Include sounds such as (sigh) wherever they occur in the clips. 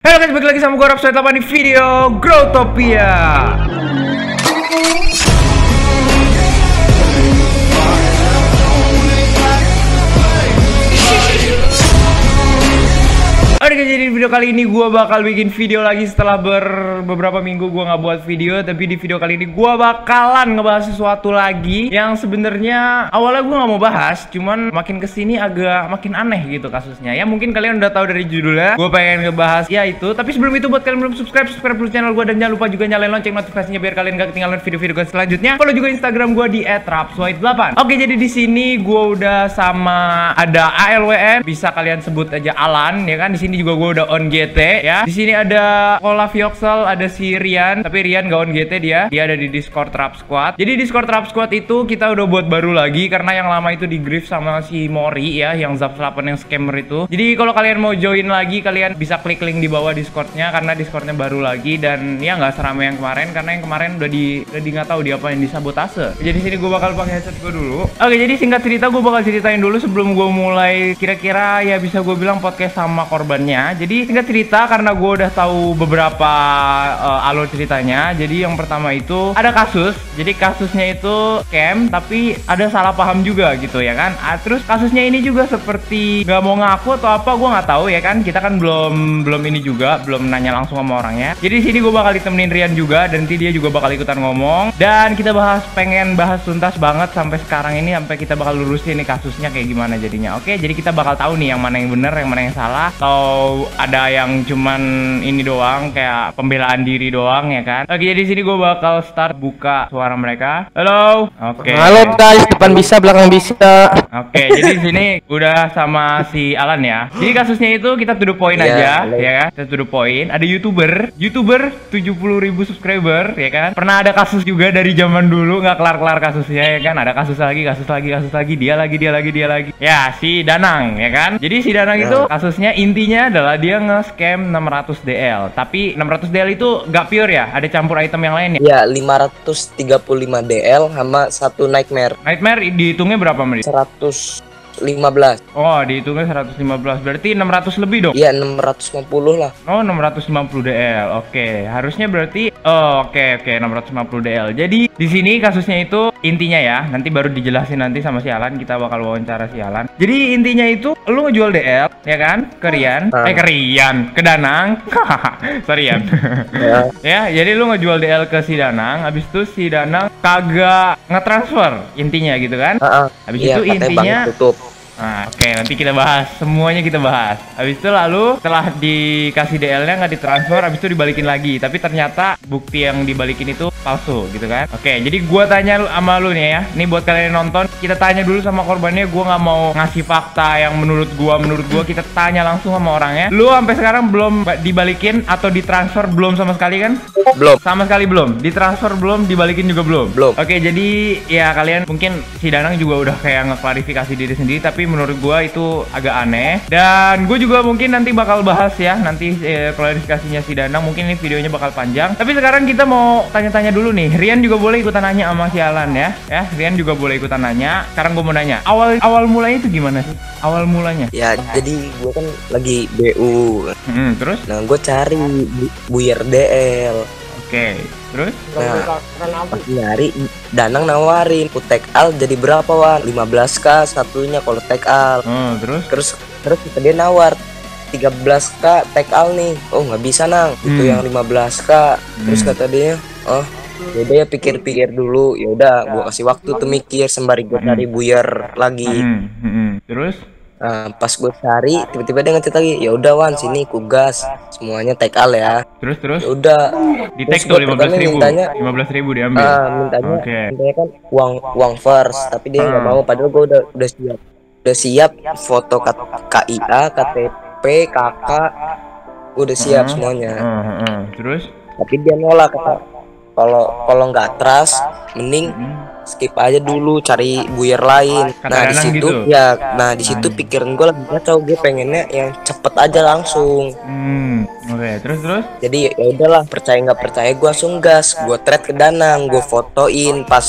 Halo guys, balik lagi sama gue Rob 8 di video Growtopia Guys, jadi di video kali ini gue bakal bikin video lagi setelah ber beberapa minggu gue nggak buat video Tapi di video kali ini gue bakalan ngebahas sesuatu lagi Yang sebenarnya awalnya gue nggak mau bahas Cuman makin ke sini agak makin aneh gitu kasusnya. Ya mungkin kalian udah tahu dari judulnya Gue pengen ngebahas ya itu Tapi sebelum itu buat kalian belum subscribe, subscribe dulu channel gue Dan jangan lupa juga nyalain lonceng notifikasinya biar kalian gak ketinggalan video-video gue selanjutnya. Follow juga Instagram gue di @rapswipe8 Oke jadi di sini gue udah sama ada ALWN Bisa kalian sebut aja Alan ya kan? Di sini juga gue udah on GT ya. Di sini ada Kola Vioxel, ada si Rian, tapi Rian gak on GT dia. Dia ada di Discord Trap Squad. Jadi Discord Trap Squad itu kita udah buat baru lagi karena yang lama itu di grief sama si Mori ya, yang Zap 8 yang scammer itu. Jadi kalau kalian mau join lagi kalian bisa klik link di bawah Discordnya karena Discordnya baru lagi dan ya nggak seramai yang kemarin karena yang kemarin udah di udah di nggak tahu di apa yang disabotase. Jadi sini gue bakal pakai headset gue dulu. Oke jadi singkat cerita gue bakal ceritain dulu sebelum gue mulai kira-kira ya bisa gue bilang podcast sama korbannya. Jadi singkat cerita karena gue udah tahu beberapa uh, alur ceritanya. Jadi yang pertama itu ada kasus. Jadi kasusnya itu scam tapi ada salah paham juga gitu ya kan. Ah, terus kasusnya ini juga seperti nggak mau ngaku atau apa gue nggak tahu ya kan. Kita kan belum belum ini juga belum nanya langsung sama orangnya. Jadi di sini gue bakal ditemenin Rian juga dan nanti dia juga bakal ikutan ngomong dan kita bahas pengen bahas tuntas banget sampai sekarang ini sampai kita bakal lurusin nih kasusnya kayak gimana jadinya. Oke, jadi kita bakal tahu nih yang mana yang bener, yang mana yang salah atau ada yang cuman ini doang kayak pembelaan diri doang ya kan. Oke, jadi sini gue bakal start buka suara mereka. Halo. Oke. Halo guys, depan bisa, belakang bisa. Oke, jadi di sini udah sama si Alan ya. Jadi kasusnya itu kita to the point Iya, aja, ya kan? Kita to the point. Ada youtuber, youtuber 70.000 subscriber, ya kan? Pernah ada kasus juga dari zaman dulu nggak kelar-kelar kasusnya, ya kan? Ada kasus lagi, kasus lagi, kasus lagi, dia lagi, dia lagi, dia lagi. Ya, si Danang, ya kan? Jadi si Danang Ya. itu kasusnya intinya adalah dia nge-scam 600 DL. Tapi 600 DL itu nggak pure ya, ada campur item yang lain ya. Ya, 535 DL sama satu Nightmare Nightmare dihitungnya berapa menit? 115. Oh, dihitungnya 115. Berarti 600 lebih dong. Iya, 650 lah. Oh 650 DL, oke. Harusnya berarti, oh oke oke 650 DL. Jadi di sini kasusnya itu intinya ya, nanti baru dijelasin nanti sama si Alan. Kita bakal wawancara si Alan. Jadi intinya itu, lu ngejual DL, ya kan? Ke Rian, Ah. eh ke Rian, ke Danang. (laughs) Sorry Yan. Ya. (laughs) ya, jadi lu ngejual DL ke si Danang. Habis itu si Danang kagak ngetransfer intinya gitu kan? Heeh. Habis Iya, itu intinya tutup. Nah, oke nanti kita bahas semuanya kita bahas. Habis itu lalu setelah dikasih DL-nya nggak ditransfer, habis itu dibalikin lagi. Tapi ternyata bukti yang dibalikin itu palsu, gitu kan? Oke, jadi gua tanya sama lu nih ya. Nih buat kalian yang nonton, kita tanya dulu sama korbannya. Gua nggak mau ngasih fakta yang menurut gua, menurut gua kita tanya langsung sama orangnya. Lu sampai sekarang belum ba- dibalikin atau ditransfer belum sama sekali kan? Belum. Sama sekali belum. Ditransfer belum, dibalikin juga belum. Belum. Oke, jadi ya kalian mungkin si Danang juga udah kayak ngeklarifikasi diri sendiri tapi menurut gua itu agak aneh. Dan gue juga mungkin nanti bakal bahas ya nanti eh, klarifikasinya si Danang. Mungkin ini videonya bakal panjang. Tapi sekarang kita mau tanya-tanya dulu nih. Rian juga boleh ikutan nanya sama si Alan ya. Ya, Rian juga boleh ikutan nanya. Sekarang gue mau nanya. Awal awal mulanya itu gimana sih? Awal mulanya. Ya, jadi gue kan lagi BU. Hmm, terus? Nah, gue cari bu- buyer DL. Oke. Terus? Nah, pas nyari Danang nawarin, ku take al jadi berapa wan? 15k satunya kalau take al. Oh, terus? terus terus dia nawar 13k take al nih oh nggak bisa nang itu Hmm. yang 15k terus Hmm. kata dia oh yaudah ya pikir-pikir dulu yaudah gua kasih waktu tuh mikir sembari gua cari buyer lagi Hmm, hmm, hmm. Terus? Nah, pas gue cari tiba-tiba dia ngechat lagi ya udah wan sini ku gas semuanya take al ya Terus terus? ya udah Di tag tuh lima belas ribu, mintanya lima belas ribu diambil. ah mintanya Oke. mintanya kan uang uang first tapi dia nggak Ah. mau padahal gue udah udah siap udah siap foto KIA KTP KK udah siap Ah. semuanya Heeh, heeh. Terus? tapi dia nolak kata kalau kalau nggak trust mending Hmm. skip aja dulu cari buyer lain Kata nah di situ gitu? ya nah di situ pikiran gue lagi kacau gue pengennya yang cepet aja langsung Hmm. Oke, terus terus? jadi ya udahlah percaya nggak percaya gue langsung gas gue thread ke Danang gue fotoin pas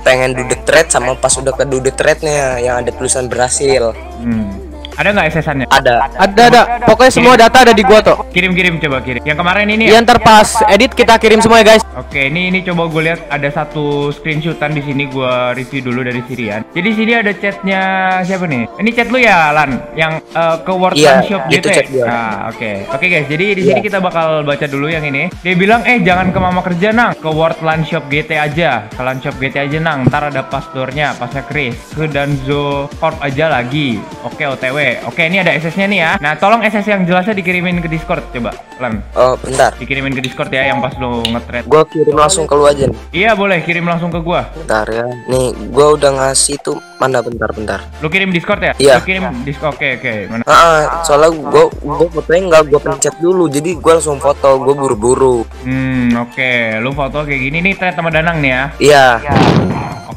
pengen do the thread sama pas udah ke do the threadnya yang ada tulisan berhasil Hmm. Ada nggak SS-annya? Ada. Ada ada. Pokoknya semua data ada di gua toh. Kirim-kirim coba kirim. Yang kemarin ini Iya ya? ntar pas edit kita kirim semua ya guys. Oke, ini ini coba gue lihat ada satu screenshotan di sini gue review dulu dari Sirian. Jadi sini ada chatnya siapa nih? Ini chat lu ya, Lan, yang eh, ke World Iya, Shop itu gitu ya? chat gua. Ah, oke. Oke guys, jadi di sini Iya. kita bakal baca dulu yang ini. Dia bilang, "Eh, jangan ke mama kerja, Nang. Ke World Land Shop GT aja. Ke Land Shop GT aja, Nang. Ntar ada pas door-nya, pasnya Chris. Ke Danzo Corp aja lagi. Oke, OTW. Oke, ini ada SS-nya nih ya. Nah, tolong SS yang jelasnya dikirimin ke Discord coba, Lan. Oh, bentar. Dikirimin ke Discord ya yang pas lu nge-thread. Gua kirim langsung ke lu aja nih. Iya boleh kirim langsung ke gua. Bentar ya. Nih, gua udah ngasih tuh mana bentar bentar. Lu kirim Discord ya? Iya. Lu kirim Discord. Oke oke. Mana? Ah, ah, soalnya gua gua fotonya nggak gua pencet dulu, jadi gua langsung foto. Gua buru-buru. Hmm oke. Lu foto kayak gini nih thread sama Danang nih ya. Iya,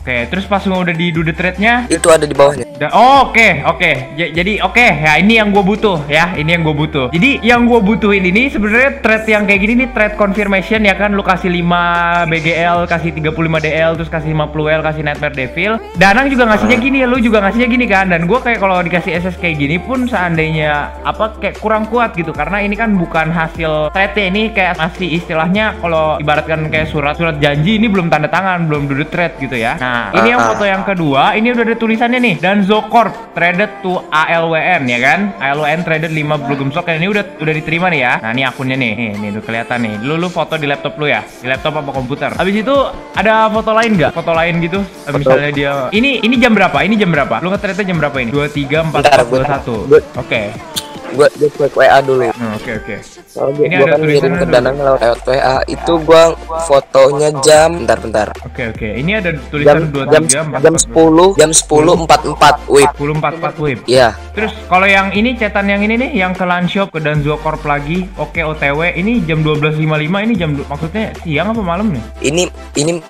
Oke. Terus pas udah di do the threadnya. itu ada di bawahnya. da- Oh, oke oke. J- jadi oke ya ini yang gue butuh ya. Ini yang gue butuh. Jadi yang gue butuhin ini sebenarnya thread yang kayak gini nih thread confirmation ya kan. Lu kasih 5 BGL, kasih 35 DL, terus kasih 50 L, kasih Nightmare Devil. Danang juga ngasihnya gini, lu juga ngasihnya gini kan. Dan gue kayak kalau dikasih SS kayak gini pun seandainya apa kayak kurang kuat gitu karena ini kan bukan hasil threadnya ini kayak masih istilahnya kalau ibaratkan kayak surat-surat janji ini belum tanda tangan, belum do the thread gitu ya. Nah, ini yang Ah, ah. foto yang kedua, ini udah ada tulisannya nih. Dan Zocorp traded to ALWN ya kan? ALWN traded 5 blue gemsok dan ini udah udah diterima nih ya. Nah, ini akunnya nih. Nih, nih udah kelihatan nih. Lu lu foto di laptop lu ya. Di laptop apa komputer. Habis itu ada foto lain nggak? Foto lain gitu. Misalnya dia Ini ini jam berapa? Ini jam berapa? Lu nge jam berapa ini? 23 Bentar, 44 bentar. 21. Gua- Oke. Gua gua cek WA dulu. Oke, oke. Soalnya gua, Ini gua ada kan tulisannya ke. Danang lewat lewat WA. Itu gua fotonya jam bentar bentar. Oke, oke. Ini ada Jam tulisan jam 23 jam 10 jam 10.44 wib. 10 44 wib. Iya. Terus kalau yang ini cetan yang ini nih yang ke Land Shop ke Danzo Corp lagi, oke OTW ini jam 12.55 ini jam maksudnya siang apa malam nih? Ini ini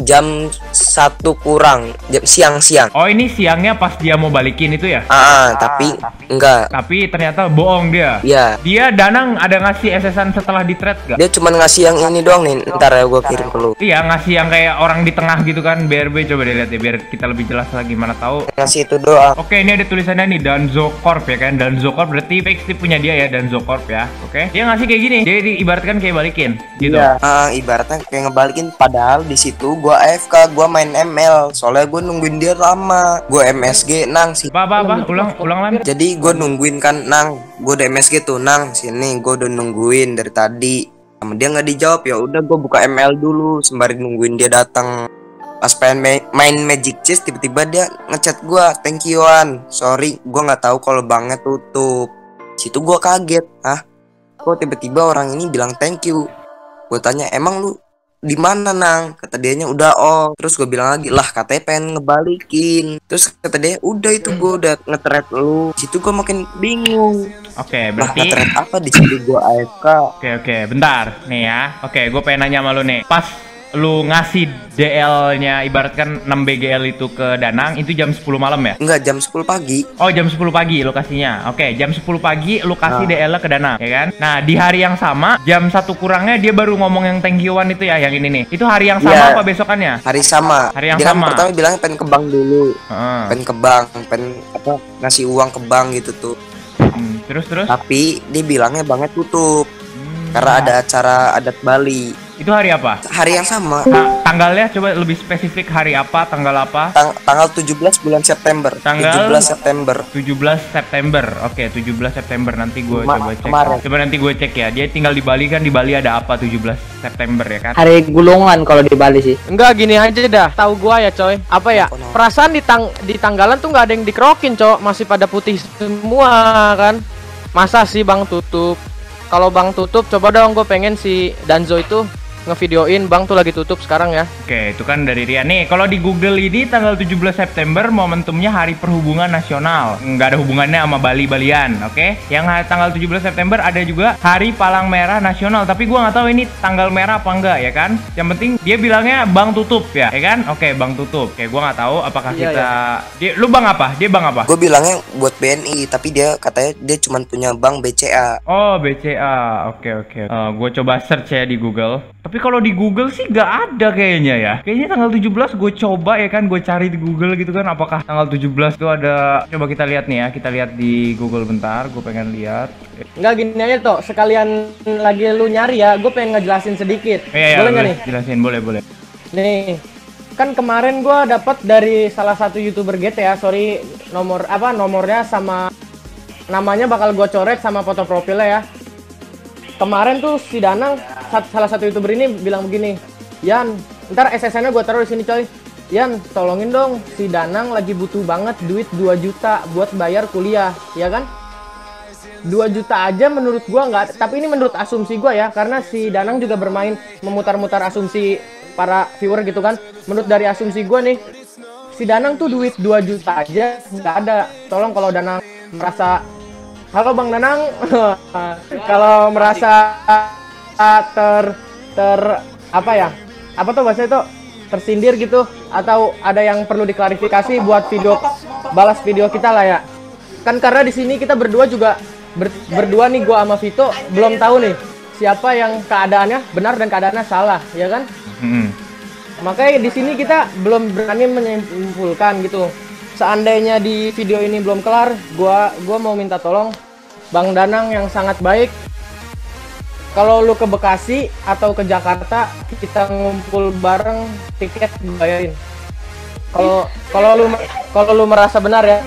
jam satu kurang jam siang-siang. Oh ini siangnya pas dia mau balikin itu ya? Ah, tapi enggak. Tapi ternyata bohong dia. Iya. Dia Danang ada ngasih SS-an setelah di thread gak? Dia cuma ngasih yang ini doang nih. Ntar ya gua kirim ke lu. Iya ngasih yang kayak orang di tengah gitu kan BRB coba dilihat ya biar kita lebih jelas lagi mana tahu. Ngasih itu doang. Oke ini ada tulisannya nih Danzo Corp ya kan Danzo Corp berarti fix punya dia ya Danzo Corp ya Oke Dia ngasih kayak gini Dia ibaratkan kayak balikin gitu Iya. Ah, ibaratnya kayak ngebalikin padahal di situ gua AFK, gua main ML. Soalnya gua nungguin dia lama. Gua MSG nang sih. Apa apa apa ulang ulang lan Jadi gue nungguin kan Nang, gue udah MSG tuh Nang sini gue udah nungguin dari tadi. Sama dia nggak dijawab ya udah gue buka ML dulu sembari nungguin dia datang. Pas pengen ma- main Magic Chess tiba-tiba dia ngechat gue thank you An. Sorry gue nggak tahu kalau banknya tutup. Situ gue kaget, ah kok tiba-tiba orang ini bilang thank you. Gue tanya emang lu di mana nang? Kata dianya udah oh terus gue bilang lagi lah katanya pengen ngebalikin. Terus kata dia udah itu gue udah nge-thread lu. Situ gue makin bingung. Oke lah berarti nge-thread apa di situ gue AFK Oke oke bentar. Nih ya. Oke gue pengen nanya sama lu nih. Pas lu ngasih DL-nya ibaratkan 6 BGL itu ke Danang Itu jam 10 malam ya? enggak jam 10 pagi Oh jam 10 pagi lokasinya Oke jam 10 pagi lu kasih DL ke Danang ya kan Nah di hari yang sama jam satu kurangnya dia baru ngomong yang thank you-an itu ya yang ini nih Itu hari yang sama Iya. apa besokannya? hari sama Hari yang dia kan sama. pertama bilangnya pengen ke bank dulu Heeh. pengen ke bank pengen apa ngasih uang ke bank gitu tuh Hmm, Terus terus tapi dia bilangnya banknya tutup Hmm. karena ada acara adat Bali Itu hari apa? hari yang sama Ta- tanggalnya coba lebih spesifik hari apa, tanggal apa? tang- tanggal 17 bulan September Tanggal? 17 September 17 September. Oke, 17 September nanti gue coba cek. kemarin. Coba nanti gue cek ya. Dia tinggal di Bali kan di Bali ada apa 17 September ya kan? Hari gulungan kalau di Bali sih. Enggak gini aja dah. Tahu gua ya coy. Apa ya? Perasaan di tang di tanggalan tuh nggak ada yang dikerokin cok. Masih pada putih semua kan. Masa sih bang tutup? Kalau bang tutup, coba dong gue pengen si Danzo itu ngevideoin bang tuh lagi tutup sekarang ya. Oke, itu kan dari Rian. Nih, kalau di Google ini tanggal 17 September momentumnya Hari Perhubungan Nasional. Nggak ada hubungannya sama Bali-Balian, oke? Yang hari tanggal 17 September ada juga Hari Palang Merah Nasional. Tapi gua nggak tahu ini tanggal merah apa enggak ya kan? Yang penting dia bilangnya Bang tutup ya, ya kan? Oke, Bang tutup. Oke, gua nggak tahu apakah Iya, kita Dia, lu Bang apa? Dia Bang apa? gue bilangnya buat BNI tapi dia katanya dia cuma punya bank BCA Oh BCA, oke oke. gue coba search ya di Google. Tapi kalau di Google sih nggak ada kayaknya ya. Kayaknya tanggal 17 gue coba ya kan, gue cari di Google gitu kan. Apakah tanggal 17 itu ada? Coba kita lihat nih ya. Kita lihat di Google bentar. Gue pengen lihat. Enggak gini aja toh, sekalian lagi lu nyari ya, gue pengen ngejelasin sedikit. Iya, iya, boleh nggak nih? Jelasin, boleh, boleh. Nih, kan kemarin gue dapat dari salah satu youtuber GTA, sorry nomor apa nomornya sama namanya bakal gue coret sama foto profilnya ya. Kemarin tuh si Danang salah satu youtuber ini bilang begini, Yan, ntar SSN-nya gue taruh di sini coy. Yan, tolongin dong, si Danang lagi butuh banget duit 2 juta buat bayar kuliah, ya kan? 2 juta aja menurut gua nggak tapi ini menurut asumsi gua ya karena si Danang juga bermain memutar-mutar asumsi para viewer gitu kan menurut dari asumsi gua nih si Danang tuh duit 2 juta aja nggak ada tolong kalau Danang merasa halo Bang Danang (laughs) kalau merasa ter ter apa ya? Apa tuh bahasa itu? Tersindir gitu? Atau ada yang perlu diklarifikasi buat video balas video kita lah ya? Kan karena di sini kita berdua juga ber- berdua nih gua sama Vito belum tahu nih siapa yang keadaannya benar dan keadaannya salah ya kan? Hmm. makanya di sini kita belum berani menyimpulkan gitu seandainya di video ini belum kelar gua gua mau minta tolong Bang Danang yang sangat baik. Kalau lu ke Bekasi atau ke Jakarta kita ngumpul bareng tiket bayarin kalau kalau lu kalau lu merasa benar ya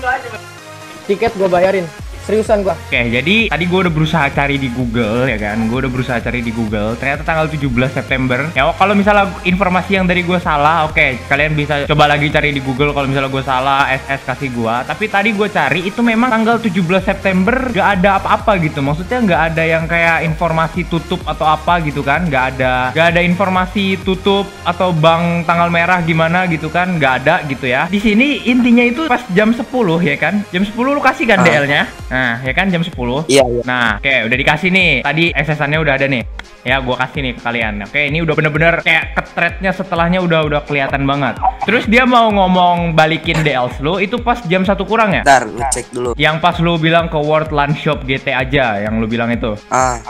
tiket gua bayarin seriusan gua Oke, jadi tadi gue udah berusaha cari di Google ya kan, gue udah berusaha cari di Google. Ternyata tanggal 17 September. Ya kalau misalnya informasi yang dari gue salah, oke kalian bisa coba lagi cari di Google. Kalau misalnya gue salah, SS kasih gue. Tapi tadi gue cari itu memang tanggal 17 September gak ada apa-apa gitu. Maksudnya nggak ada yang kayak informasi tutup atau apa gitu kan? Nggak ada, nggak ada informasi tutup atau bank tanggal merah gimana gitu kan? Nggak ada gitu ya. Di sini intinya itu pas jam 10 ya kan? Jam 10 lu kasih kan Ah. DL-nya? Nah, ya kan jam 10. Iya, iya. Nah, oke, udah dikasih nih. Tadi SS-annya udah ada nih. Ya, gua kasih nih ke kalian. Oke, ini udah bener-bener kayak ketretnya setelahnya udah udah kelihatan banget. Terus dia mau ngomong balikin DLs lu itu pas jam satu kurang ya? Ntar ngecek dulu. Yang pas lu bilang ke World Lunch Shop GT aja, yang lu bilang itu. Ah,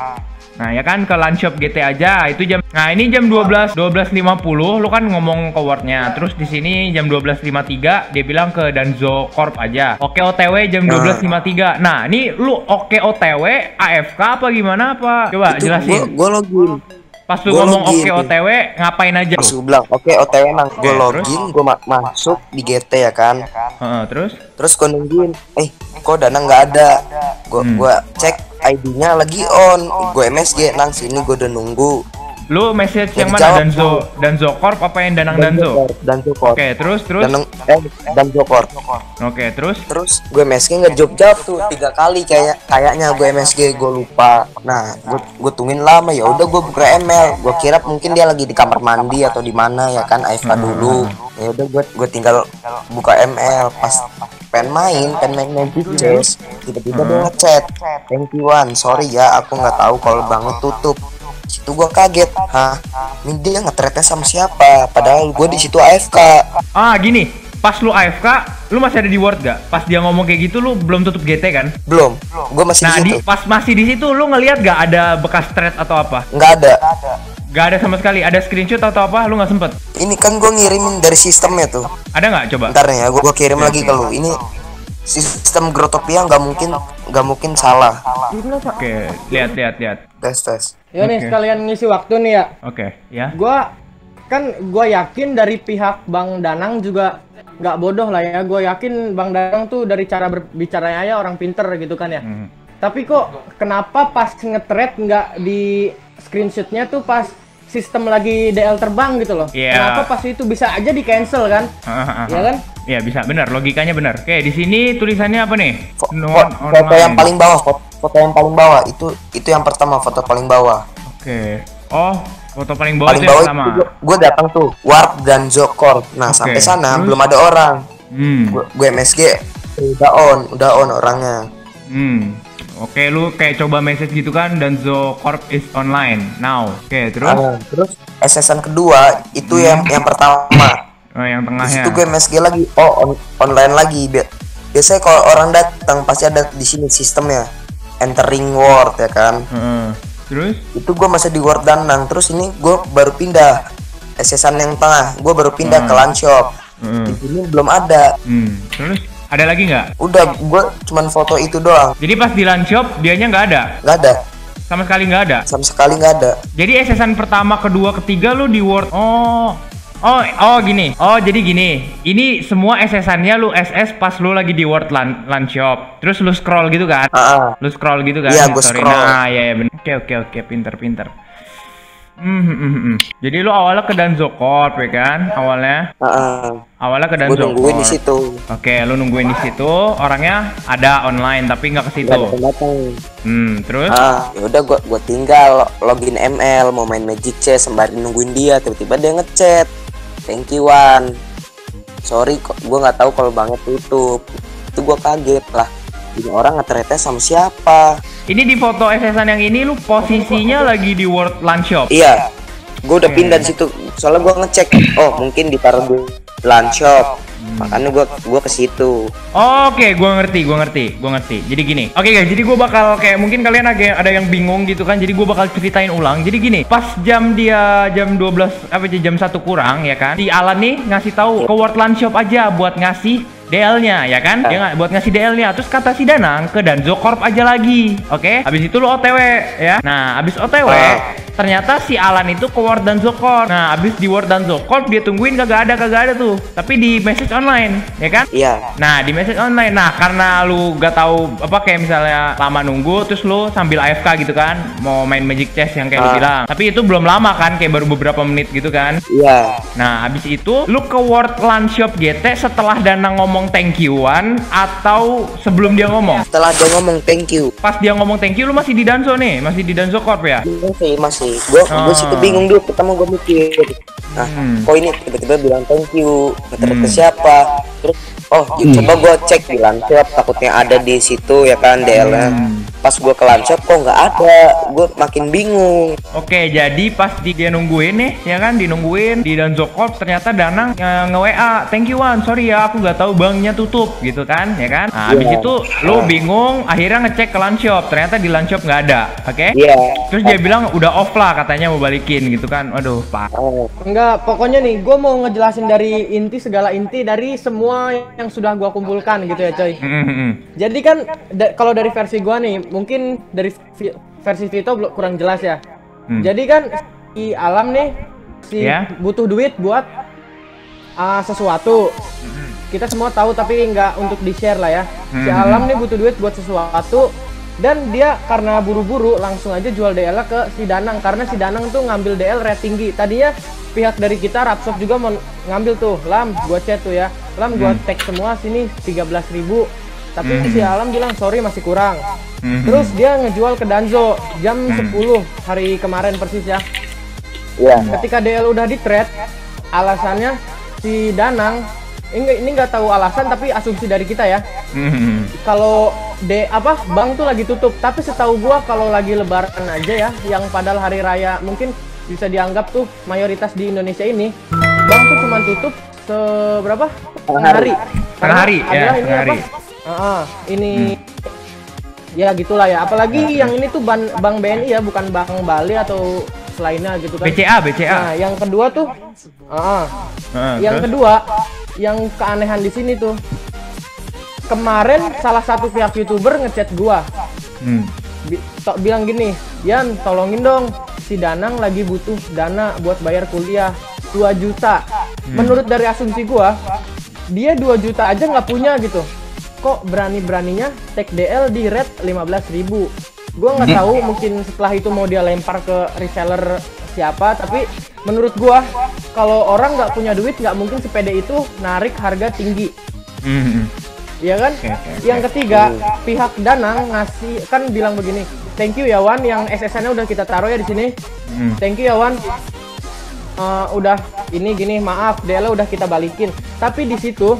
Nah, ya kan ke Lunch Shop GT aja itu jam Nah, ini jam 12 12.50 lu kan ngomong ke Wordnya. Terus di sini jam 12.53 dia bilang ke Danzo Corp aja. Oke OTW jam 12.53. Nah, ini lu oke OTW AFK apa gimana apa? Coba itu jelasin. gua, gua login. Pas lu gua ngomong login. oke OTW ngapain aja? Terus gua bilang, oke OTW nang. Gua Oke, login, gua ma- masuk di GT ya kan. Heeh, terus Terus gua nungguin, eh kok dana nggak ada. Gua Hmm. gua cek ID-nya lagi on. Gua MSG nang sini gua udah nunggu. Lu message yang Yang mana jawab, Danzo Danzo Corp apa yang Danang Danzo? Dan Jokor. Oke, terus terus. Dan eh dan Jokor. Oke, terus. Terus gue MSG nggak jawab jawab tuh tiga kali kayak kayaknya gue MSG gue lupa. Nah gue gue tungguin lama ya udah gue buka ML. Gue kira mungkin dia lagi di kamar mandi atau di mana ya kan AFK dulu. Ya udah gue gue tinggal buka ML pas pengen main pengen main Magic Chess tiba-tiba dia ngechat thank you Wan sorry ya aku nggak tahu kalau banget tutup situ gue kaget hah ini dia ngetretnya sama siapa padahal gue di situ AFK Ah, gini. Pas lu AFK, lu masih ada di Word gak? Pas dia ngomong kayak gitu lu belum tutup GT kan? belum gue masih Nah, di di, situ pas masih di situ lu ngelihat gak ada bekas thread atau apa? nggak ada Gak ada sama sekali. Ada screenshot atau apa? Lu nggak sempet? Ini kan gue ngirimin dari sistemnya tuh. Ada nggak? Coba. Ntar nih ya, gue kirim lagi ke lu. Ini sistem Grotopia nggak mungkin nggak mungkin salah. Oke, lihat lihat lihat. Tes tes. Ya nih Oke. sekalian ngisi waktu nih ya Oke, ya. gua kan gua yakin dari pihak Bang Danang juga nggak bodoh lah ya gua yakin Bang Danang tuh dari cara berbicaranya ya orang pinter gitu kan ya Hmm. tapi kok kenapa pas nge-thread nggak di screenshotnya tuh pas sistem lagi DL terbang gitu loh Iya. kenapa pas itu bisa aja di cancel kan ya kan Iya bisa, benar. Logikanya benar. Oke, di sini tulisannya apa nih? Fo- fo- foto online. yang paling bawah, foto, foto yang paling bawah itu itu yang pertama foto paling bawah. Oke. Oh, foto paling bawah itu paling yang bawah pertama. itu gue datang tuh Warp dan Zokor. Nah Oke, sampai sana terus? belum ada orang. Hmm. Gue gue MSG udah on, udah on orangnya. Hmm. Oke, lu kayak coba message gitu kan dan Zo Corp is online now. Oke, terus Ah, terus SSN kedua itu Hmm. yang yang pertama. oh, yang tengahnya. situ gue MSG lagi. Oh, on- online lagi. Bi- Biasanya kalau orang datang pasti ada di sini sistemnya. Entering word ya kan. Terus? Itu gua masih di Word Danang. Terus ini gua baru pindah SSan yang tengah. Gua baru pindah Hmm. ke Lunch Shop. Hmm. Di sini belum ada. Hmm. Terus? Ada lagi nggak? Udah, gua cuman foto itu doang. Jadi pas di lunch shop dianya nggak ada, Nggak ada. sama sekali nggak ada. Sama sekali nggak ada. Jadi SSN pertama, kedua, ketiga lu di Word. Oh. Oh, oh gini. Oh, jadi gini. Ini semua SSN-nya lu SS pas lu lagi di Word Lunch, lunch Shop. Terus lu scroll gitu kan? Ah, ah. Lu scroll gitu kan? Iya, gua Sorry. scroll. Nah, ya, ya bener. Oke, oke, oke. Pinter, pinter. Hmm, hmm, hmm, hmm. Jadi lu awalnya ke Danzo Corp ya kan? Awalnya. Ah. Awalnya ke Gua Danzo nungguin di situ. Oke, lu nungguin di situ. Orangnya ada online tapi nggak ke situ. Datang. Hmm, terus? Ah, ya udah gua gua tinggal login ML mau main Magic Chess sembari nungguin dia tiba-tiba dia ngechat. Thank you Wan. Sorry kok gua nggak tahu kalau banget tutup. Itu gua kaget lah. Ini orang nge sama siapa? Ini di foto SSN yang ini lu posisinya lagi di World Lunch Shop. Iya. Gua udah pindah di situ. Soalnya gua ngecek. Oh, mungkin di lunch shop. Hmm. Makanya gua gua ke situ. Oke, gua ngerti, gua ngerti, gua ngerti. Jadi gini. Oke guys, jadi gua bakal kayak mungkin kalian agak ada yang bingung gitu kan. Jadi gua bakal ceritain ulang. Jadi gini, pas jam dia jam 12 apa jam 1 kurang ya kan. Si Alan nih ngasih tahu ke World Lunch Shop aja buat ngasih DL-nya ya kan? Dia nggak buat ngasih DL-nya. Terus kata si Danang ke Danzo Corp aja lagi. Oke? Habis itu lu OTW ya. Nah, habis OTW Ah. Ternyata si Alan itu ke Word Danzo Corp. Nah, habis di Word Danzo Corp dia tungguin kagak ada kagak ada tuh. Tapi di message online, ya kan? Iya. Nah di message online, nah karena lu gak tahu apa kayak misalnya lama nunggu, terus lu sambil AFK gitu kan, mau main Magic Chess yang kayak lu Ah. bilang. Tapi itu belum lama kan, kayak baru beberapa menit gitu kan. Iya. Nah habis itu lu ke World Lunch Shop GT setelah Dana ngomong thank you-an atau sebelum dia ngomong? Setelah dia ngomong thank you. Pas dia ngomong thank you lu masih di Danzo nih, masih di Danzo Corp ya? Masih, masih. Gue Ah. gue situ bingung dulu pertama gue mikir. Nah, Hmm. kok ini tiba-tiba bilang thank you, kata Hmm. ke siapa? Terus oh, ya coba gue cek di lanshop takutnya ada di situ ya kan DL-nya. Hmm. Pas gue ke lanshop kok nggak ada, gue makin bingung. Oke, jadi pas di, dia nungguin nih, ya kan, dinungguin di Danzo Corp ternyata Danang nge- nge-WA, thank you Wan, sorry ya aku nggak tahu banknya tutup gitu kan, ya kan? Nah, habis Iya. itu lu bingung, akhirnya ngecek ke lunch shop, ternyata di lunch shop nggak ada, oke? Iya. Terus dia bilang udah off lah katanya mau balikin gitu kan, waduh pak. Oh, Enggak, pokoknya nih, gue mau ngejelasin dari inti segala inti dari semua yang sudah gua kumpulkan gitu ya, coy. Jadi kan da- kalau dari versi gua nih, mungkin dari vi- versi Vito belum kurang jelas ya. Hmm. Jadi kan si Alam nih si Ya. butuh duit buat ah, sesuatu. Kita semua tahu tapi nggak untuk di share lah ya. Si. Alam nih butuh duit buat sesuatu dan dia karena buru-buru langsung aja jual DL ke si Danang karena si Danang tuh ngambil DL rate tinggi. Tadinya pihak dari kita Rapsop juga mau ngambil tuh, Lam, gua chat tuh ya. Lam gua tag semua sini 13.000 tapi Hmm. si Alam bilang sorry masih kurang. Mhm. Terus dia ngejual ke Danzo jam Hmm. 10 hari kemarin persis ya. iya. Ketika DL udah di trade, alasannya si Danang ini ini nggak tahu alasan tapi asumsi dari kita ya. Mhm. Kalau D apa bank tuh lagi tutup, tapi setahu gua kalau lagi lebaran aja ya, yang padahal hari raya mungkin bisa dianggap tuh mayoritas di Indonesia ini bank tuh cuma tutup seberapa? Setengah hari. Setengah hari, ya, adalah ini hari. Hmm. Ah, ah, ini ya gitulah ya. Apalagi yang ini tuh ban, bank BNI ya, bukan bank Bali atau selainnya gitu kan. BCA, BCA. Nah, yang kedua tuh, ah, ah. Heeh, yang terus? kedua, yang keanehan di sini tuh, kemarin salah satu pihak youtuber ngechat gua, Hmm. bi- to- bilang gini, Yan, tolongin dong, si Danang lagi butuh dana buat bayar kuliah 2 juta. Menurut dari asumsi gua, dia 2 juta aja nggak punya gitu. Kok berani-beraninya take DL di rate 15.000 Gua nggak tahu mungkin setelah itu mau dia lempar ke reseller siapa, tapi menurut gua kalau orang nggak punya duit nggak mungkin sepede itu narik harga tinggi. Mhm. Iya kan? Oke. Yang ketiga, pihak Danang ngasih kan bilang begini, "Thank you ya Wan yang SSN-nya udah kita taruh ya di sini. Hmm. Thank you ya Wan. Eh, udah ini gini, maaf, DL udah kita balikin." Tapi di situ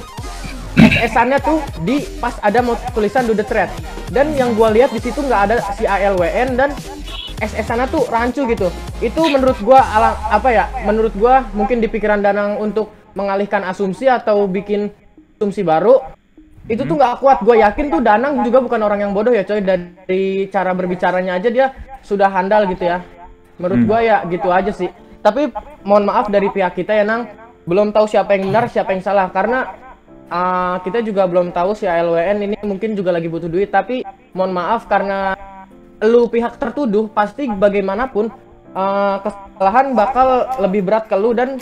SSN-nya tuh di pas ada mau tulisan do the thread. Dan yang gua lihat di situ nggak ada si ALWN dan SSN-nya tuh rancu gitu. Itu menurut gua ala, apa ya? Menurut gua mungkin di pikiran Danang untuk mengalihkan asumsi atau bikin asumsi baru itu tuh nggak kuat gue yakin tuh Danang juga bukan orang yang bodoh ya coy dari cara berbicaranya aja dia sudah handal gitu ya. Menurut Hmm. gua ya gitu aja sih. Tapi mohon maaf dari pihak kita ya Nang, belum tahu siapa yang benar, siapa yang salah karena uh, kita juga belum tahu si ALWN ini mungkin juga lagi butuh duit tapi mohon maaf karena lu pihak tertuduh pasti bagaimanapun uh, kesalahan bakal lebih berat ke lu dan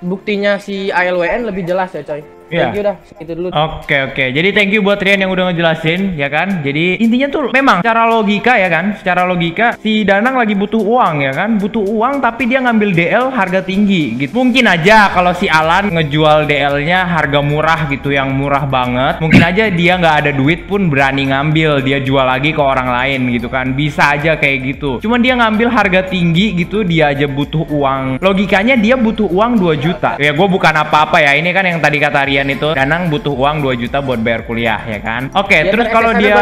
buktinya si ALWN lebih jelas ya coy. Iya. Thank you dah, segitu dulu. Oke oke, jadi thank you buat Rian yang udah ngejelasin ya kan. Jadi intinya tuh memang secara logika ya kan, secara logika si Danang lagi butuh uang ya kan, butuh uang tapi dia ngambil DL harga tinggi gitu. Mungkin aja kalau si Alan ngejual DL-nya harga murah gitu, yang murah banget, mungkin aja dia nggak ada duit pun berani ngambil, dia jual lagi ke orang lain gitu kan, bisa aja kayak gitu. Cuman dia ngambil harga tinggi gitu, dia aja butuh uang. Logikanya dia butuh uang 2 juta. Ya gue bukan apa-apa ya, ini kan yang tadi kata Rian itu Danang butuh uang 2 juta buat bayar kuliah ya kan. Oke, Ya, terus kalau dia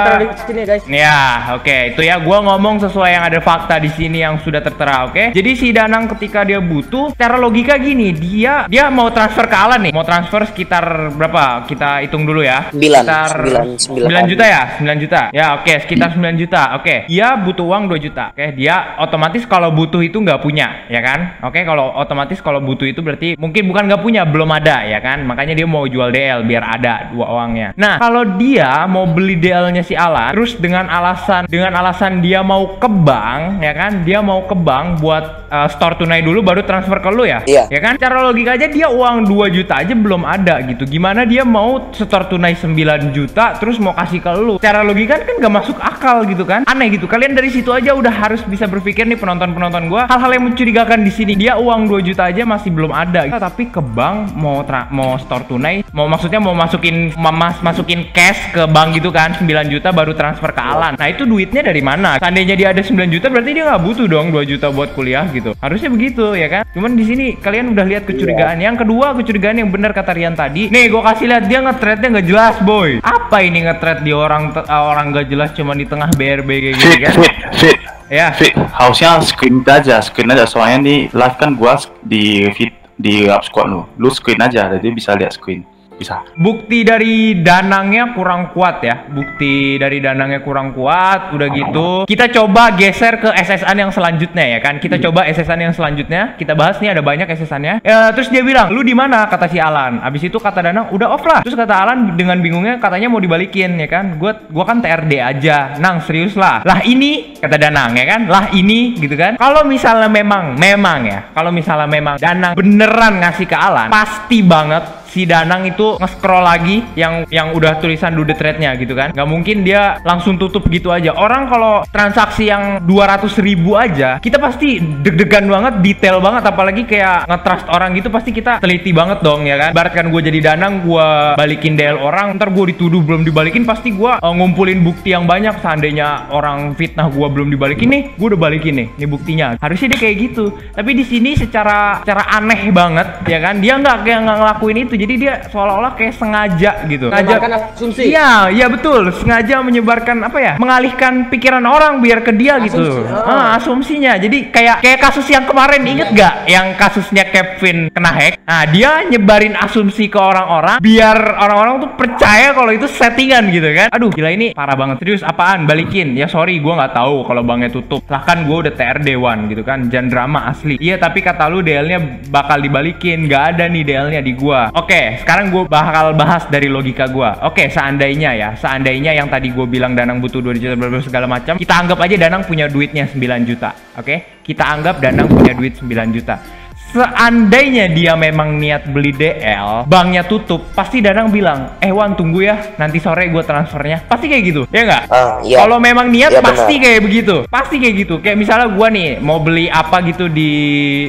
sini ya guys. Ya, oke. Itu ya gua ngomong sesuai yang ada fakta di sini yang sudah tertera, oke? Jadi si Danang ketika dia butuh, secara logika gini, dia dia mau transfer ke Alan nih. Mau transfer sekitar berapa? Kita hitung dulu ya. Sembilan, Sekitar sembilan, sembilan 9 juta ya? 9 juta. Ya, oke, sekitar 9 juta. Oke. Dia butuh uang 2 juta. Oke, dia otomatis kalau butuh itu nggak punya, ya kan? Oke, kalau otomatis kalau butuh itu berarti mungkin bukan nggak punya, belum ada, ya kan? Makanya dia mau jual DL biar ada dua uangnya. Nah, kalau dia mau beli DL-nya si Alan, terus dengan alasan dengan alasan dia mau ke bank, ya kan? Dia mau ke bank buat uh, store tunai dulu baru transfer ke lu ya? Iya. Ya kan? Cara logika aja dia uang 2 juta aja belum ada gitu. Gimana dia mau store tunai 9 juta terus mau kasih ke lu? Cara logika kan nggak masuk akal gitu kan? Aneh gitu. Kalian dari situ aja udah harus bisa berpikir nih penonton-penonton gua. Hal-hal yang mencurigakan di sini. Dia uang 2 juta aja masih belum ada. gitu. Tapi ke bank mau tra- mau store tunai, mau maksudnya mau masukin mas masukin cash ke bank gitu kan 9 juta baru transfer ke Alan. Nah, itu duitnya dari mana? Seandainya dia ada 9 juta berarti dia nggak butuh dong 2 juta buat kuliah gitu. Harusnya begitu ya kan? Cuman di sini kalian udah lihat kecurigaan. Yang kedua kecurigaan yang benar kata Rian tadi. Nih, gue kasih lihat dia nge-threadnya nggak jelas, boy. Apa ini nge-thread di orang uh, orang nggak jelas cuma di tengah BRB kayak Fit, kan? fit, Ya. fit. Harusnya screen aja, screen aja. Soalnya di live kan gua di fit di up squad lu. Lu screen aja, jadi bisa lihat screen. Bisa. Bukti dari danangnya kurang kuat ya. Bukti dari danangnya kurang kuat. Udah gitu, kita coba geser ke SSN yang selanjutnya ya kan. Kita coba SSN yang selanjutnya. Kita bahas nih ada banyak SSN-nya. Ya, terus dia bilang, "Lu di mana?" kata si Alan. Abis itu kata Danang, "Udah off lah." Terus kata Alan dengan bingungnya katanya mau dibalikin ya kan. Gua gua kan TRD aja. Nang, serius lah. Lah ini kata Danang ya kan. Lah ini gitu kan. Kalau misalnya memang memang ya, kalau misalnya memang Danang beneran ngasih ke Alan, pasti banget si Danang itu nge-scroll lagi yang yang udah tulisan do the thread-nya gitu kan. Nggak mungkin dia langsung tutup gitu aja. Orang kalau transaksi yang 200 ribu aja, kita pasti deg-degan banget, detail banget. Apalagi kayak nge-trust orang gitu pasti kita teliti banget dong ya kan. Baratkan gue jadi Danang, gue balikin DL orang, ntar gue dituduh belum dibalikin, pasti gue uh, ngumpulin bukti yang banyak. Seandainya orang fitnah gue belum dibalikin nih, gue udah balikin nih, ini buktinya. Harusnya dia kayak gitu. Tapi di sini secara secara aneh banget ya kan, dia nggak kayak nggak ngelakuin itu jadi dia seolah-olah kayak sengaja gitu. Menyebarkan asumsi. iya iya betul. Sengaja menyebarkan apa ya mengalihkan pikiran orang biar ke dia gitu. Asumsi, oh. ah, asumsinya. Jadi kayak kayak kasus yang kemarin. Inget gak yang kasusnya Kevin kena hack? Nah dia nyebarin asumsi ke orang-orang biar orang-orang tuh percaya kalau itu settingan gitu kan. Aduh gila ini parah banget. Serius apaan? Balikin. Ya sorry gua nggak tahu kalau banknya tutup. Lah kan gua udah TRD one gitu kan. Jangan drama asli. Iya tapi kata lu DL-nya bakal dibalikin. Nggak ada nih DL-nya di gua. Oke sekarang gua bakal bahas dari logika gua. Oke seandainya ya seandainya yang tadi gua bilang Danang butuh 2 juta bla segala macam kita anggap aja Danang punya duitnya 9 juta oke? Kita anggap Danang punya duit 9 juta Seandainya dia memang niat beli DL, banknya tutup, pasti Danang bilang, eh Wan tunggu ya, nanti sore gue transfernya. Pasti kayak gitu, ya nggak? Ah, iya. Kalau memang niat Iya, pasti benar. kayak begitu, pasti kayak gitu. Kayak misalnya gue nih mau beli apa gitu di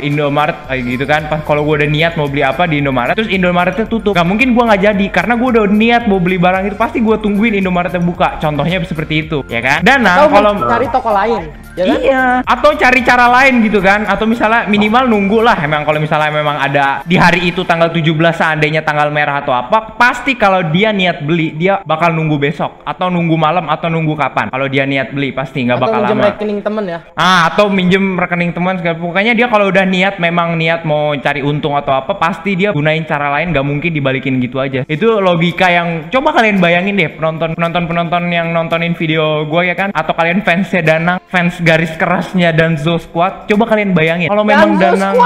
Indomaret, kayak gitu kan. Pas kalau gue udah niat mau beli apa di Indomaret, terus Indomaretnya tutup, gak mungkin gue nggak jadi karena gue udah niat mau beli barang itu, pasti gue tungguin Indomaretnya buka. Contohnya seperti itu, ya kan? Danang Atau kalau cari toko lain. Ya kan? Iya, atau cari cara lain gitu kan, atau misalnya minimal nunggu lah, memang kalau misalnya memang ada di hari itu tanggal 17 seandainya tanggal merah atau apa, pasti kalau dia niat beli, dia bakal nunggu besok atau nunggu malam atau nunggu kapan. Kalau dia niat beli pasti nggak Atau bakal minjem lama. rekening temen ya. Ah, atau minjem rekening teman segala pokoknya dia kalau udah niat memang niat mau cari untung atau apa pasti dia gunain cara lain gak mungkin dibalikin gitu aja. Itu logika yang coba kalian bayangin deh penonton penonton penonton yang nontonin video gue ya kan atau kalian fansnya Danang, fans garis kerasnya Danzo Squad, coba kalian bayangin kalau memang Danang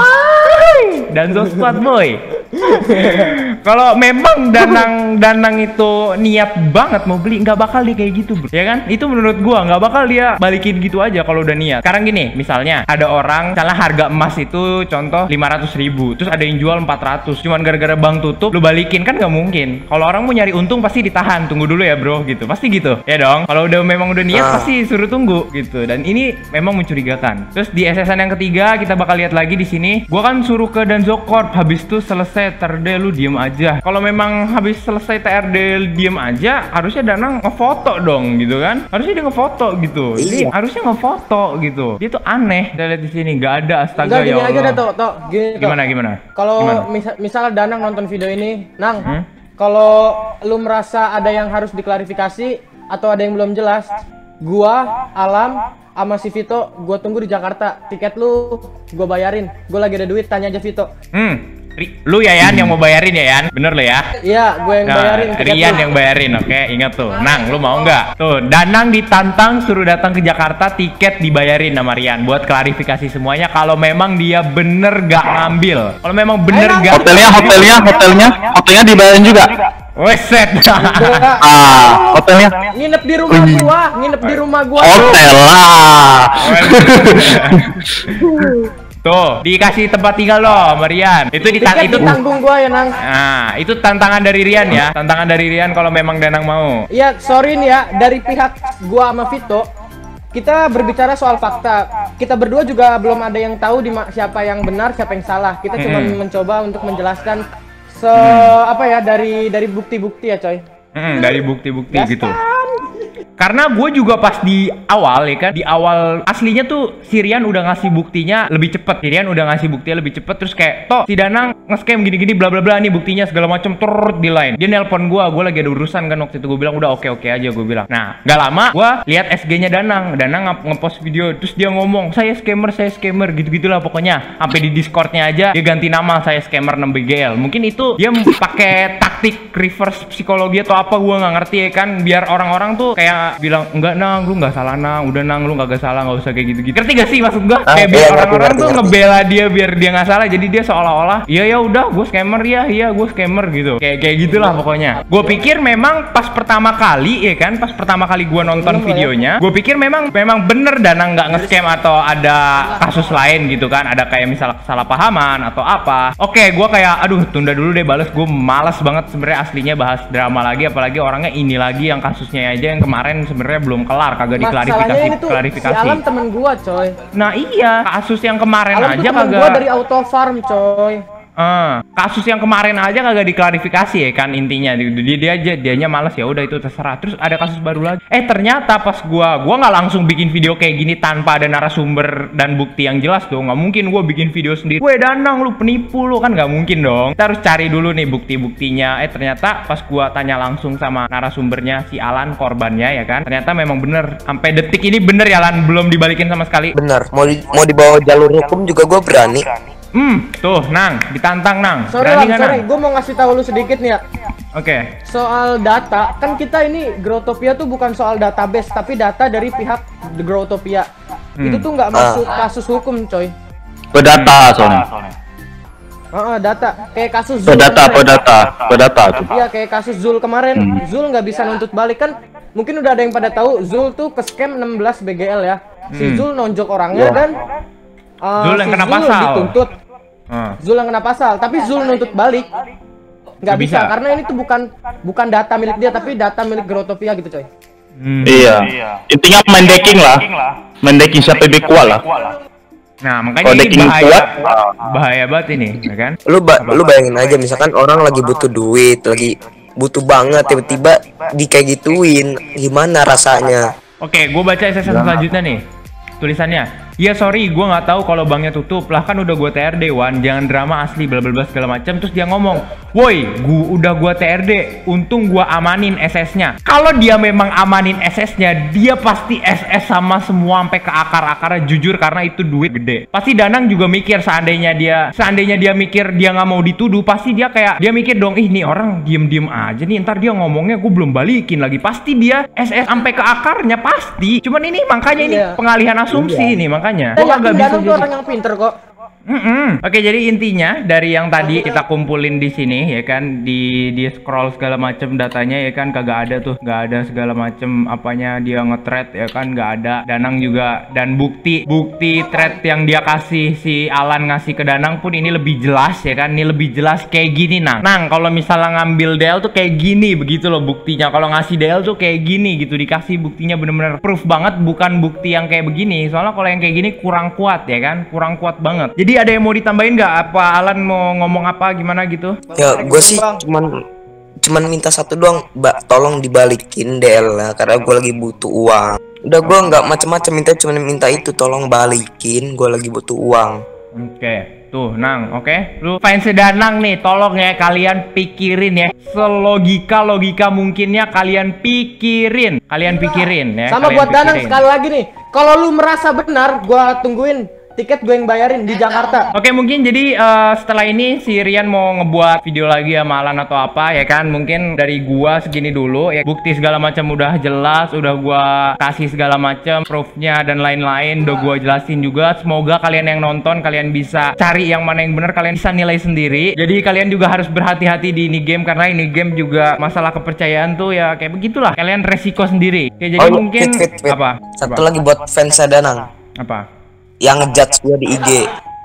Danzo Squad boy. Kalau memang Danang Danang itu niat banget mau beli nggak bakal dia kayak gitu bro. ya kan? Itu menurut gua nggak bakal dia balikin gitu aja kalau udah niat. Sekarang gini misalnya ada orang salah harga emas itu contoh 500 ribu terus ada yang jual 400 cuman gara-gara bank tutup lu balikin kan nggak mungkin. Kalau orang mau nyari untung pasti ditahan. Tunggu dulu ya bro gitu. Pasti gitu. Ya dong? Kalau udah memang udah niat Ah. pasti suruh tunggu gitu. Dan ini memang mencurigakan. Terus di SSN yang ketiga kita bakal lihat lagi di sini. Gua kan suruh ke Danzo Corp habis itu selesai TRD lu diem aja kalau memang habis selesai TRD diem aja harusnya Danang ngefoto dong gitu kan harusnya dia ngefoto gitu jadi Iya. harusnya ngefoto gitu dia tuh aneh kita lihat di sini nggak ada astaga Enggak ya aja Allah. dah, Tok. Tok. Gini, gimana gimana Kalau misal, misal Danang nonton video ini, Nang, Hmm? kalau lu merasa ada yang harus diklarifikasi atau ada yang belum jelas, gua, Alam, sama si Vito, gua tunggu di Jakarta. Tiket lu gua bayarin. Gua lagi ada duit, tanya aja Vito. hmm lu ya Yan yang mau bayarin ya Yan bener lo ya Iya, gue yang Nah, bayarin tiket Rian lu. yang bayarin, oke? Ingat tuh. Nang, lu mau nggak? Tuh, Danang ditantang suruh datang ke Jakarta, tiket dibayarin sama Rian buat klarifikasi semuanya. Kalau memang dia bener gak ngambil, kalau memang bener Ayo, gak Hotelnya, hotelnya, hotelnya, hotelnya dibayarin juga. Weset. Ah, hotelnya nginep di rumah gua, nginep di rumah gua. hotel lah. tuh, dikasih tempat tinggal lo sama Rian. Itu di Tiket itu ditanggung gua ya, Nang. Nah, itu tantangan dari Rian ya. Tantangan dari Rian kalau memang Danang mau. Iya, sorry nih ya, dari pihak gua sama Vito, kita berbicara soal fakta. Kita berdua juga belum ada yang tahu di siapa yang benar, siapa yang salah. Kita cuma mencoba untuk menjelaskan se apa ya dari dari bukti-bukti ya, coy. Hmm, dari bukti-bukti gitu. Karena gue juga pas di awal ya kan, di awal aslinya tuh Sirian udah ngasih buktinya lebih cepet. Sirian udah ngasih buktinya lebih cepet terus kayak, toh si Danang nge-scam gini-gini bla bla bla nih buktinya segala macam turut di line. Dia nelpon gue, gue lagi ada urusan kan waktu itu gue bilang udah oke oke aja gue bilang. Nah, gak lama gue lihat SG-nya Danang, Danang nge- nge-post video terus dia ngomong saya scammer, saya scammer gitu-gitulah pokoknya. Sampai di Discordnya aja dia ganti nama saya scammer 6 BGL. Mungkin itu dia pakai taktik reverse psikologi atau apa gue nggak ngerti ya kan biar orang-orang tuh kayak bilang enggak nang lu nggak salah nang. Udah nang lu nggak salah nggak usah kayak gitu gitu ngerti gak sih maksud gue Ah, kayak iya, biar orang-orang tuh ngerti. ngebela dia biar dia nggak salah. Jadi dia seolah-olah iya ya udah gue scammer ya iya gue scammer gitu. Kayak kayak gitulah pokoknya. Gue pikir memang pas pertama kali ya kan? Pas pertama kali gue nonton Belum, ya. videonya gue pikir memang memang bener Danang nggak nge-scam atau ada kasus lain gitu kan? Ada kayak misal kesalahpahaman atau apa. Oke gue kayak aduh tunda dulu deh bales. Gue malas banget sebenarnya aslinya bahas drama lagi apalagi orangnya ini lagi yang kasusnya aja yang kemarin sebenarnya belum kelar kagak diklarifikasi ini tuh si klarifikasi Alam temen gua, coy. nah iya kasus yang kemarin Alam aja temen kagak gua dari Auto Farm, coy. Ah, kasus yang kemarin aja kagak diklarifikasi ya kan intinya. Dia dia aja dianya malas ya udah itu terserah. Terus ada kasus baru lagi. Eh ternyata pas gua gua nggak langsung bikin video kayak gini tanpa ada narasumber dan bukti yang jelas dong. Nggak mungkin gua bikin video sendiri. Gue danang lu penipu lu. Kan nggak mungkin dong. Kita harus cari dulu nih bukti-buktinya. Eh ternyata pas gua tanya langsung sama narasumbernya si Alan korbannya ya kan. Ternyata memang bener. Sampai detik ini bener ya Alan. Belum dibalikin sama sekali. Bener, mau di, mau dibawa jalur hukum juga gue berani. Hmm tuh nang ditantang nang Sorry, berani Lam, nggak sorry. nang Gua mau ngasih tahu lu sedikit nih ya. oke Soal data, kan kita ini Growtopia tuh bukan soal database, tapi data dari pihak The Growtopia. Hmm. Itu tuh nggak masuk kasus hukum, coy. Perdata soalnya. Heeh, data. Kayak kasus Zul Perdata, kemarin. perdata, perdata tuh. Iya, kayak kasus Zul kemarin. Hmm. Zul nggak bisa nuntut balik kan. Mungkin udah ada yang pada tahu Zul tuh ke scam 16 BGL ya. Si Hmm. Zul nonjok orangnya dan uh, Zul yang si kena Zul pasal. dituntut. Ah. Zul yang kena pasal, tapi Zul nuntut balik. Nggak bisa. bisa. karena ini tuh bukan bukan data milik dia tapi data milik Growtopia gitu, coy. Hmm. Iya. Intinya main decking lah. Main decking siapa lebih kuat lah. Nah, makanya Kalau ini bahaya. kuat, Bahaya banget ini, ya kan? Lu ba lu bayangin aja misalkan orang lagi butuh duit, lagi butuh banget tiba-tiba di kayak gituin, gimana rasanya? Oke, gue baca SS selanjutnya nih. Tulisannya, ya sorry gue nggak tahu kalau banknya tutup. Lah kan udah gue TRD Wan. Jangan drama asli bla bla bla segala macam terus dia ngomong woi gua udah gue TRD untung gue amanin SS-nya kalau dia memang amanin SS-nya dia pasti SS sama semua sampai ke akar-akarnya jujur karena itu duit gede. Pasti Danang juga mikir seandainya dia seandainya dia mikir dia nggak mau dituduh pasti dia kayak dia mikir dong ih nih orang diem-diem aja nih ntar dia ngomongnya gue belum balikin lagi. Pasti dia SS sampai ke akarnya pasti. Cuman ini makanya ini Iya. pengalihan asumsi ini makanya yakin nggak bisa jadi- orang yang pinter kok. Mm-mm. Oke, jadi intinya dari yang tadi kita kumpulin di sini ya kan di di scroll segala macem datanya ya kan kagak ada tuh, nggak ada segala macem apanya dia nge-thread ya kan nggak ada. Danang juga dan bukti bukti thread yang dia kasih si Alan ngasih ke Danang pun ini lebih jelas ya kan, ini lebih jelas kayak gini nang. Nang kalau misalnya ngambil DL tuh kayak gini begitu loh buktinya. Kalau ngasih DL tuh kayak gini gitu dikasih buktinya bener-bener proof banget bukan bukti yang kayak begini. Soalnya kalau yang kayak gini kurang kuat ya kan, kurang kuat banget. Jadi ada yang mau ditambahin nggak? Apa Alan mau ngomong apa gimana gitu? Ya, gue sih cuman cuman minta satu doang, Mbak, tolong dibalikin DL lah karena gue lagi butuh uang. Udah gue nggak macem-macem minta cuman minta itu tolong balikin, gue lagi butuh uang. Oke, tuh Nang, oke. Lu fans Danang nih, tolong ya kalian pikirin ya. Selogika logika mungkinnya kalian pikirin, kalian pikirin ya. Sama kalian buat Danang sekali lagi nih. Kalau lu merasa benar, gua tungguin tiket gue yang bayarin di Jakarta. Oke mungkin jadi eh, setelah ini si Rian mau ngebuat video lagi sama Alan atau apa ya kan? Mungkin dari gua segini dulu ya. Bukti segala macam udah jelas udah gua kasih segala macam proofnya dan lain-lain udah gua jelasin juga. Semoga kalian yang nonton kalian bisa cari yang mana yang benar kalian bisa nilai sendiri. Jadi kalian juga harus berhati-hati di ini game karena ini game juga masalah kepercayaan tuh ya kayak begitulah. Kalian resiko sendiri. Oke, jadi Oh, mungkin wait, wait, wait. apa? Satu apa lagi buat fans Danang apa yang ngejudge gue di IG.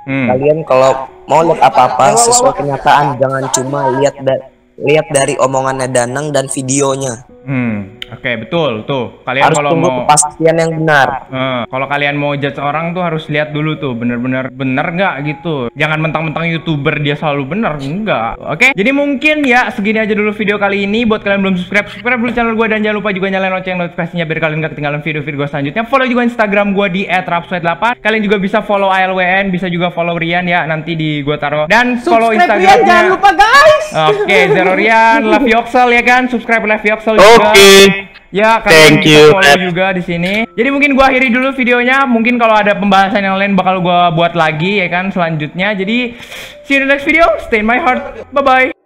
hmm. Kalian kalau mau lihat apa-apa sesuai kenyataan, jangan cuma lihat da- lihat dari omongannya Danang dan videonya. Hmm, oke betul tuh. Kalian Harus kalau tunggu mau kepastian yang benar. Eh, kalau kalian mau judge orang tuh harus lihat dulu tuh bener-bener bener nggak gitu. Jangan mentang-mentang youtuber dia selalu bener enggak. Oke, jadi mungkin ya segini aja dulu video kali ini. Buat kalian belum subscribe, subscribe dulu channel gue dan jangan lupa juga nyalain lonceng notifikasinya biar kalian gak ketinggalan video-video gue selanjutnya. Follow juga Instagram gue di @rapswet8. Kalian juga bisa follow ALWN, bisa juga follow Rian ya nanti di gue taruh dan follow Subscribe Rian, Instagramnya. jangan lupa guys. Oke, Zero Rian, Love Yoxel ya kan? Subscribe Love Yoxel juga. Oke. Ya, kalian Thank you, follow juga di sini. Jadi mungkin gua akhiri dulu videonya. Mungkin kalau ada pembahasan yang lain bakal gua buat lagi ya kan selanjutnya. Jadi see you in the next video. Stay in my heart. Bye bye.